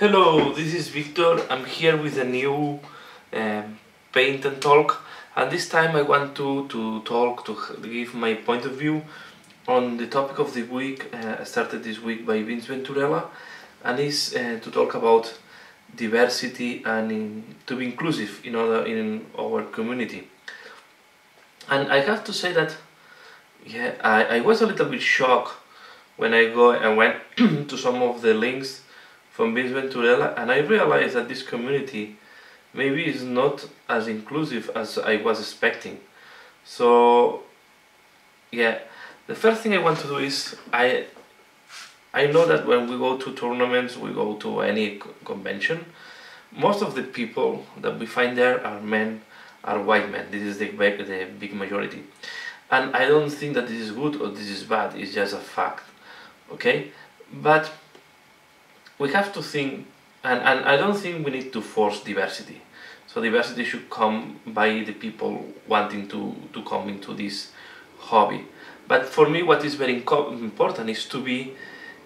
Hello, this is Victor. I'm here with a new um, paint and talk, and this time I want to to talk to give my point of view on the topic of the week. Uh, started this week by Vince Venturella, and is uh, to talk about diversity and in, to be inclusive in other in our community. And I have to say that, yeah, I, I was a little bit shocked when I go and went to some of the links from Vince Venturella and I realized that this community maybe is not as inclusive as I was expecting. So yeah, the first thing I want to do is I I know that when we go to tournaments, we go to any convention, most of the people that we find there are men, are white men. This is the big, the big majority. And I don't think that this is good or this is bad, it's just a fact. Okay? But we have to think, and, and I don't think we need to force diversity. So diversity should come by the people wanting to, to come into this hobby. But for me, what is very important is to be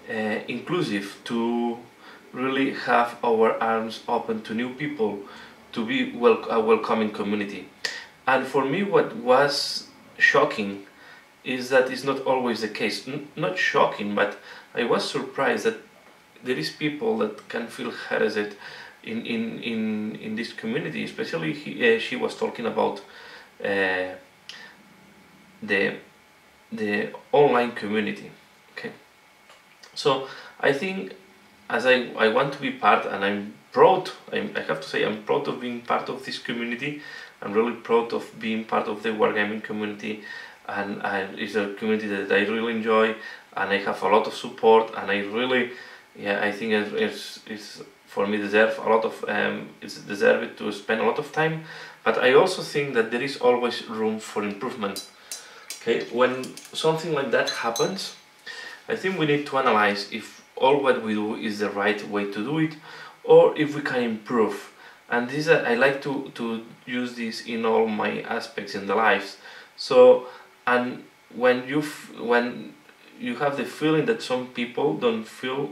uh, inclusive, to really have our arms open to new people, to be wel- a welcoming community. And for me, what was shocking is that it's not always the case. N- not shocking, but I was surprised that there is people that can feel harassed in, in, in, in this community, especially he, uh, she was talking about uh, the, the online community. Okay, so I think as I, I want to be part and I'm proud, I'm, I have to say I'm proud of being part of this community. I'm really proud of being part of the wargaming community and, and it's a community that I really enjoy and I have a lot of support and I really yeah I think it's, it's for me deserve a lot of um, it's deserved to spend a lot of time. But I also think that there is always room for improvement. Okay when something like that happens I think we need to analyze if all what we do is the right way to do it or if we can improve. And this uh, I like to, to use this in all my aspects in the lives. So and when you when you have the feeling that some people don't feel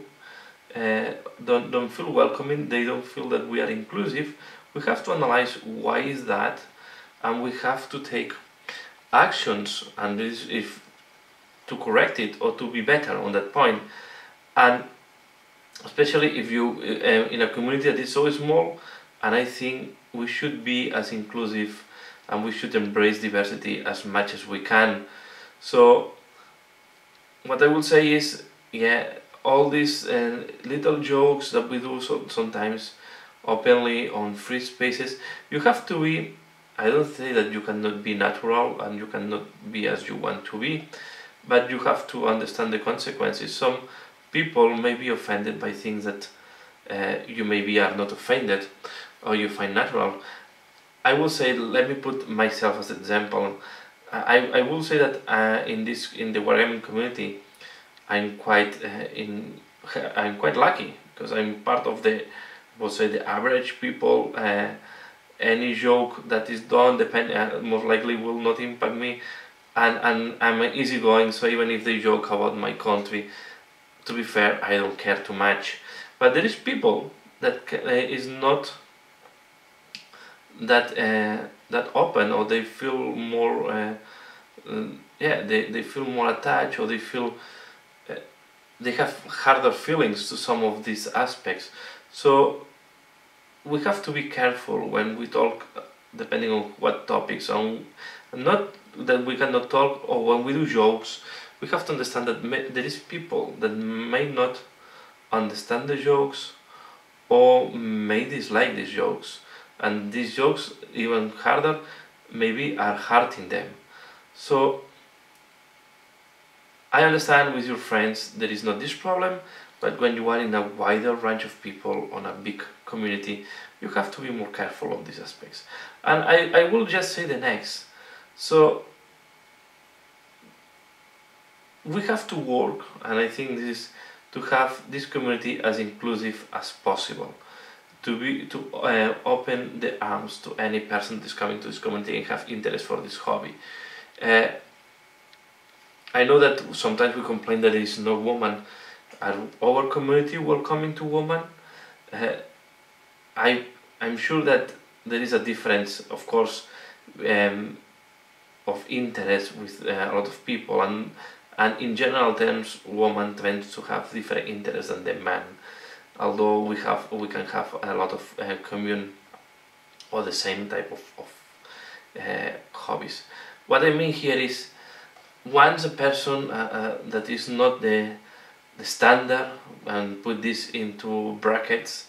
uh, don't, don't feel welcoming. They don't feel that we are inclusive. We have to analyze why is that and we have to take actions and this if to correct it or to be better on that point. And especially if you uh, in a community that is so small and i think we should be as inclusive and we should embrace diversity as much as we can. So what i will say is yeah all these uh, little jokes that we do so, sometimes openly on free spaces you have to be i don't say that you cannot be natural and you cannot be as you want to be but you have to understand the consequences. Some people may be offended by things that uh, you maybe are not offended or you find natural. I will say let me put myself as an example. I, I will say that uh, in this in the wargaming community I'm quite uh, in I'm quite lucky because I'm part of the we'll say the average people. Uh, any joke that is done, depend uh, most likely will not impact me, and and I'm easygoing. So even if they joke about my country, to be fair, I don't care too much. But there is people that uh, is not that uh, that open or they feel more uh, yeah they, they feel more attached or they feel they have harder feelings to some of these aspects. So we have to be careful when we talk, depending on what topics. On not that we cannot talk, or when we do jokes, we have to understand that may, there is people that may not understand the jokes, or may dislike these jokes, and these jokes even harder, maybe are hurting them. So I understand with your friends there is not this problem, but when you are in a wider range of people on a big community, you have to be more careful on these aspects. And I, I will just say the next. So we have to work, and I think this is to have this community as inclusive as possible. To be to uh, open the arms to any person that is coming to this community and have interest for this hobby. Uh, I know that sometimes we complain that there is no woman. Our community welcoming to women? uh, I I'm sure that there is a difference, of course, um, of interest with uh, a lot of people, and and in general terms, women tend to have different interests than the man. Although we have we can have a lot of uh, commune or the same type of, of uh, hobbies. What I mean here is once a person uh, uh, that is not the the standard and put this into brackets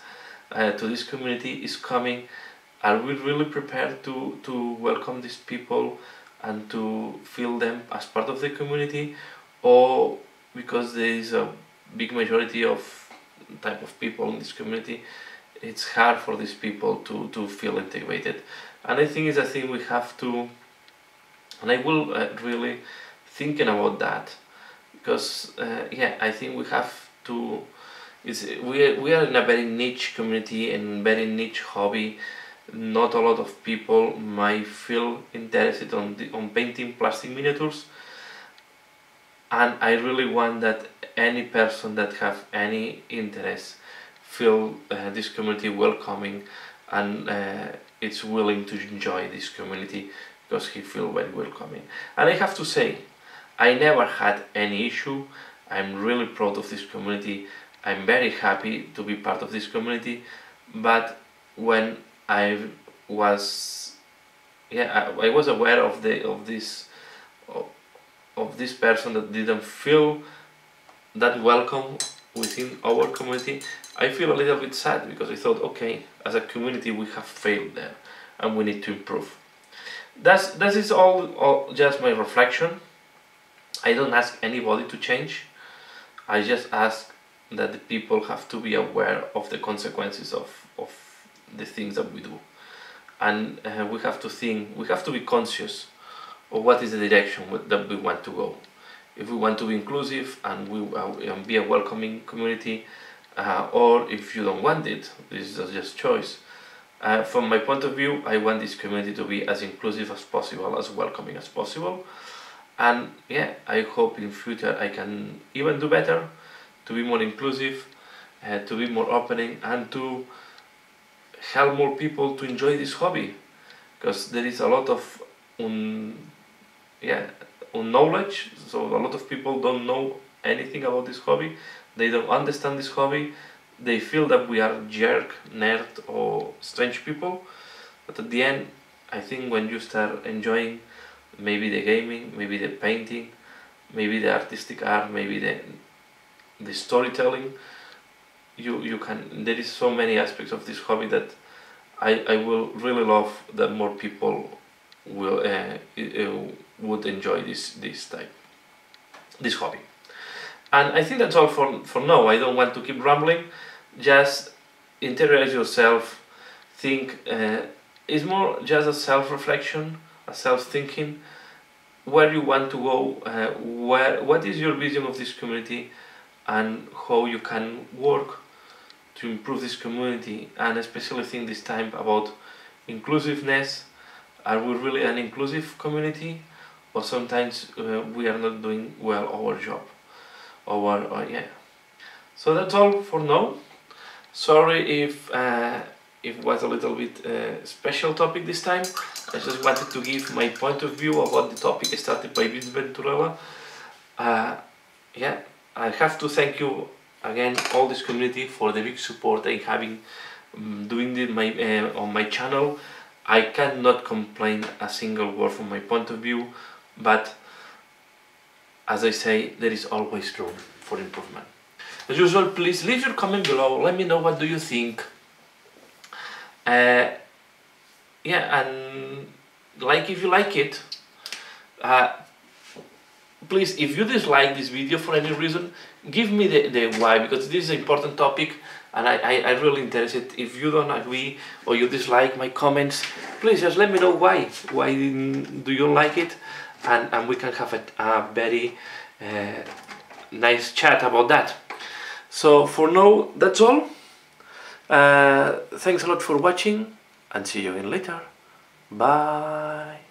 uh, to this community is coming are we really prepared to to welcome these people and to feel them as part of the community? Or because there is a big majority of type of people in this community it's hard for these people to to feel integrated. And i think it's a thing we have to and i will uh, really thinking about that. Because uh, yeah I think we have to it's we we are in a very niche community and very niche hobby. Not a lot of people might feel interested on the, on painting plastic miniatures. And I really want that any person that have any interest feel uh, this community welcoming and uh, it's willing to enjoy this community because he feel very welcoming. And I have to say I never had any issue. I'm really proud of this community. I'm very happy to be part of this community. But when I was, yeah, I, I was aware of the of this of, of this person that didn't feel that welcome within our community, I feel a little bit sad because I thought, okay, as a community we have failed there and we need to improve. That's that is all, all just my reflection. I don't ask anybody to change. I just ask that the people have to be aware of the consequences of, of the things that we do. And uh, we have to think, we have to be conscious of what is the direction that we want to go. If we want to be inclusive and we uh, be a welcoming community, uh, or if you don't want it, this is just choice. Uh, from my point of view, I want this community to be as inclusive as possible, as welcoming as possible and yeah I hope in future I can even do better to be more inclusive uh, to be more opening and to help more people to enjoy this hobby. Because there is a lot of un, yeah knowledge so a lot of people don't know anything about this hobby. They don't understand this hobby. They feel that we are jerk nerd or strange people. But at the end I think when you start enjoying maybe the gaming, maybe the painting, maybe the artistic art, maybe the the storytelling. You you can there is so many aspects of this hobby that I I will really love that more people will uh, uh, would enjoy this this type this hobby. And I think that's all for for now. I don't want to keep rambling. Just interiorize yourself. Think. Uh, it's more just a self self-thinking where you want to go uh, where what is your vision of this community and how you can work to improve this community? And especially think this time about inclusiveness. Are we really an inclusive community or sometimes uh, we are not doing well our job? Or uh, yeah. So that's all for now. Sorry if uh, it was a little bit uh, special topic this time. I just wanted to give my point of view about the topic started by Vince Venturella. Uh, yeah, I have to thank you again, all this community for the big support I'm having um, doing it my, uh, on my channel. I cannot complain a single word from my point of view, but as I say, there is always room for improvement. As usual, please leave your comment below. Let me know what do you think uh, yeah, and like if you like it, uh, please, if you dislike this video for any reason, give me the, the why, because this is an important topic and I, I, I really interested. If you don't agree or you dislike my comments, please just let me know why. Why do you like it? And, and we can have a, a very uh, nice chat about that. So for now, that's all. Uh, thanks a lot for watching and see you again later. Bye.